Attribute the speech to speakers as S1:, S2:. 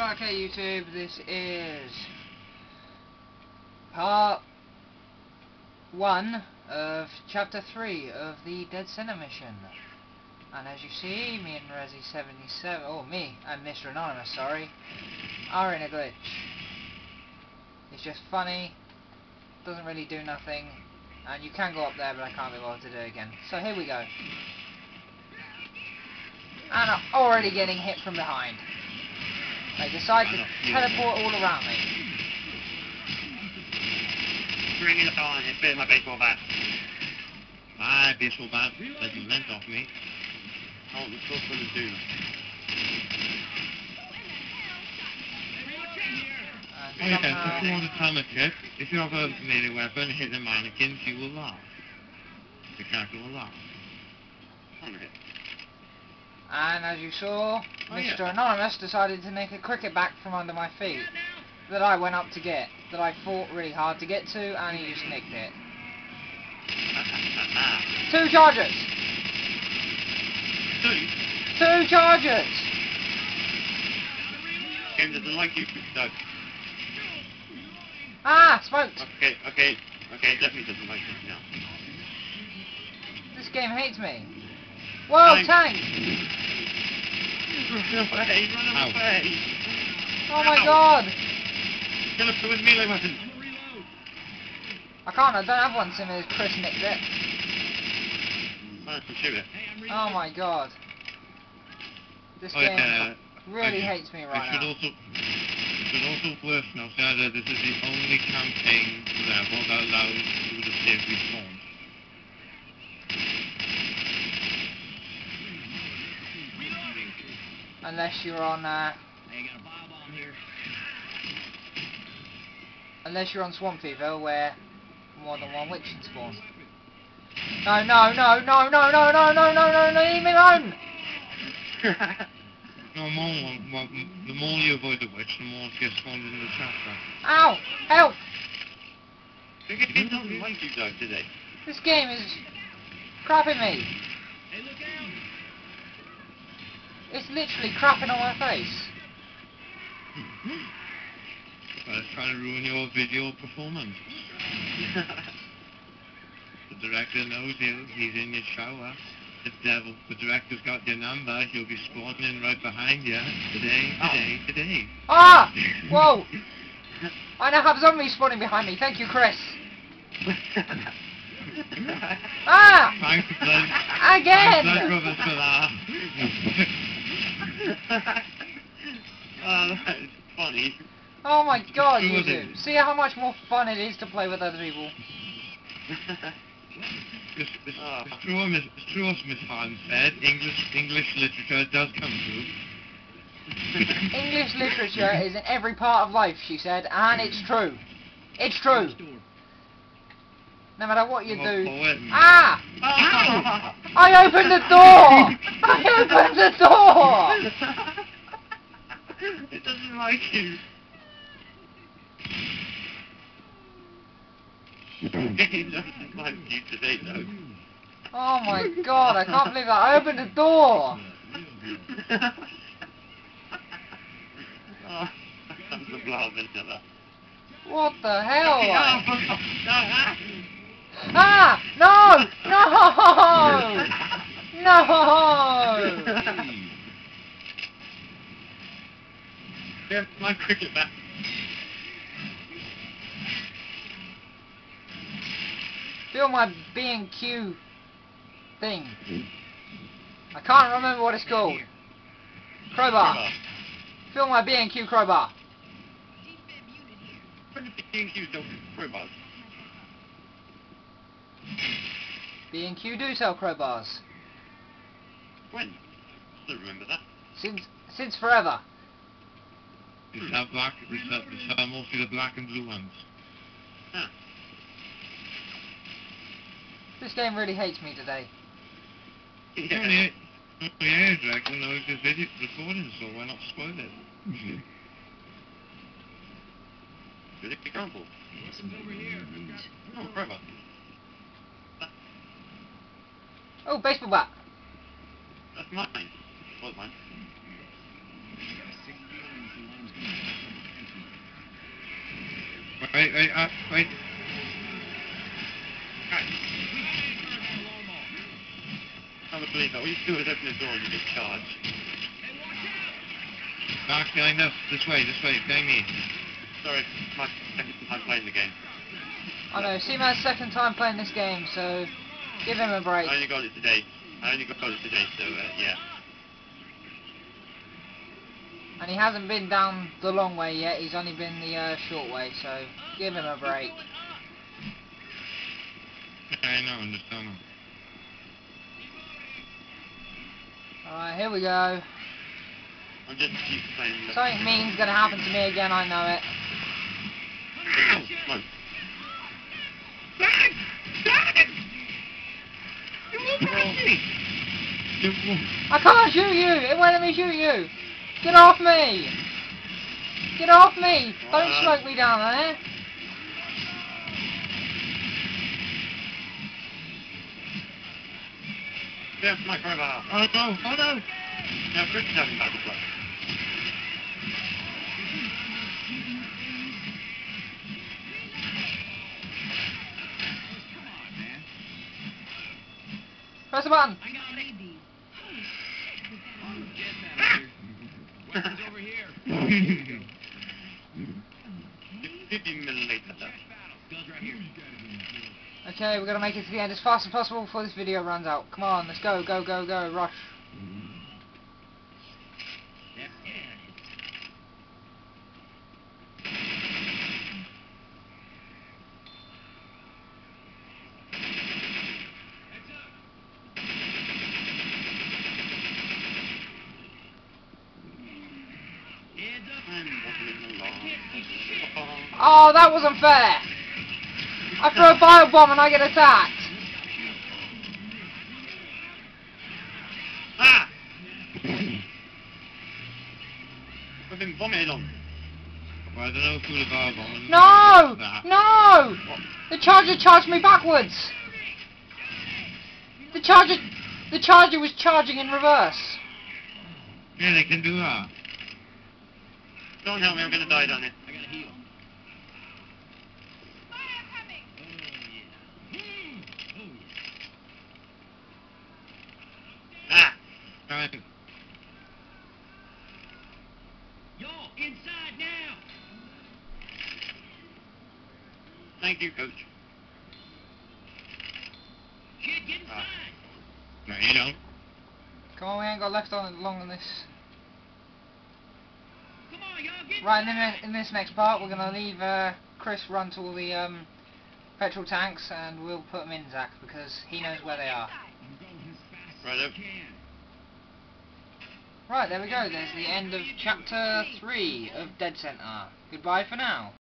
S1: Okay, YouTube, this is part one of chapter three of the Dead Center mission. And as you see, me and Resi77, oh me, and Mr. Anonymous, sorry, are in a glitch. It's just funny, doesn't really do nothing, and you can go up there, but I can't be bothered to do it again. So here we go. And I'm already getting hit from behind. They decide to teleport all around me.
S2: Bring it on and spit my baseball bat.
S3: My baseball bat that you lent off me.
S2: Oh, go for the dude.
S3: Oh yes, if you want to a trick, if you have a melee weapon, hit the mannequin, she will laugh. The character will laugh.
S1: And as you saw,
S3: Oh,
S1: Mr.
S3: yeah.
S1: Anonymous decided to make a cricket back from under my feet that I went up to get, that I fought really hard to get to, and he just nicked it. Two charges!
S2: Two.
S1: Two charges!
S2: Game doesn't like you, Doug.
S1: Ah, smoked!
S2: Okay, okay, okay, definitely doesn't like you now.
S1: This game hates me. Whoa,
S2: Tank.
S1: tank!
S2: Run away, run
S3: Ow.
S2: away.
S1: Oh my
S2: Ow.
S1: god!
S2: Kill him with melee weapon.
S1: I can't, I don't have one sim as Chris nicked it.
S2: Oh, I can shoot it.
S1: Oh my god. This
S3: Oh,
S1: game
S3: yeah.
S1: really
S3: Okay.
S1: hates me
S3: It
S1: right
S3: should
S1: now.
S3: also, it should also worth now say that this is the only campaign level that allows you to save respawn.
S1: Unless you're on, uh,
S4: Hey, got a Bob here.
S1: unless you're on Swamp Fever where more than one witch can spawn. No, no, no, no, no, no, no, no, no, no, no, leave me alone!
S3: No, more, more, the more you avoid the witch, the more it gets spawned in the chapter.
S1: Ow! Help!
S2: The game doesn't like you, Doug, today.
S1: This game is crapping me. It's literally crapping on my face.
S3: It's trying to ruin your video performance. The director knows you. He's in your shower. The devil, the director's got your number. He'll be spawning in right behind you. Today, today, today.
S1: Ah! Whoa! I now have zombies spawning behind me. Thank you, Chris. Ah!
S3: Thanks,
S1: Again!
S3: Thanks, brothers, for that.
S2: oh, that's funny.
S1: Oh my god, you do. See how much more fun it is to play with other people.
S2: Ah.
S3: true, true, as Miss Harden said. English, English literature does come through.
S1: English literature is in every part of life, she said, and it's true. It's true. No matter what you
S3: I'm
S1: do.
S3: poet.
S1: Ah!
S2: Ah!
S1: I opened the door! I opened the door!
S2: it doesn't like you. It doesn't like you today, Doug.
S1: Oh my god, I can't believe that. I opened the door! What the hell?
S2: Ah!
S1: Ah! No!
S2: Yeah, my cricket bat.
S1: Feel my B&Q thing. I can't remember what it's called. Crowbar. Feel my B&Q crowbar.
S2: When did the GameCube don't crowbars?
S1: B&Q do sell crowbars.
S2: When? I don't remember that.
S1: Since since forever.
S3: We sell black, we sell, we sell mostly the black and blue ones.
S2: Ah.
S1: This game really hates me today.
S3: Yeah.
S2: Yeah.
S3: Only, only AI director knows his video recording, so why not spoil it?
S2: Did it crumble?
S4: Weapons over here.
S2: Oh, crowbar.
S1: Oh, baseball bat.
S2: Mine. Was mine.
S3: Wait, wait, uh, wait.
S2: I can't believe that. All you do is open the door and you get charged.
S3: Mark, behind us. This way, this way. Behind me.
S2: Sorry, my second time playing the game.
S1: I know, Seaman's second time playing this game, so give him a break.
S2: I only got it today. I only got it today, so uh, yeah.
S1: And he hasn't been down the long way yet, he's only been the uh, short way, so give him a break.
S3: I know, the tunnel.
S1: Alright, here we go.
S2: I'm just to playing.
S1: Something mean's gonna happen to me again, I know it.
S2: Oh, come on.
S1: I can't shoot you! It won't let me shoot you! Get off me! Get off me! Don't
S2: Alright.
S1: smoke me down there!
S2: Yeah, my crowbar.
S3: Oh no, oh no!
S2: Now, Chris is having
S1: Press the button!
S4: I got it. Get that out here. Weapons over here.
S2: Fifty milliliter.
S4: Guns right here.
S1: Okay, we're gonna make it to the end as fast as possible before this video runs out. Come on, let's go, go, go, go, rush.
S4: Yeah, yeah. Heads up. Heads up.
S2: I'm walking along. Oh,
S1: that wasn't fair! I throw a firebomb and I get attacked!
S2: Ah! I've been vomited on.
S3: Well, I don't know who the bile bomb.
S1: No! No! The charger charged me backwards! The charger... The charger was charging in reverse.
S3: Yeah, they can do that.
S2: Don't help me, I'm gonna die down here.
S4: I gotta heal. Oh, yeah. Hmm. Oh, yeah.
S2: Ah!
S3: Alright.
S4: Y'all, inside now!
S2: Thank you, coach.
S4: Kid, get inside!
S3: No, you don't.
S1: Come on, we ain't got left on long on this.
S4: Come on, y'all, get
S1: Right, in, in this next part, we're gonna leave uh, Chris run to all the um, petrol tanks, and we'll put them in Zach because he knows where they are.
S4: I'm going as fast as
S2: Righto.
S4: I can.
S1: Right, there we go. There's the end of chapter three of Dead Center. Goodbye for now.